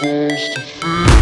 supposed to feel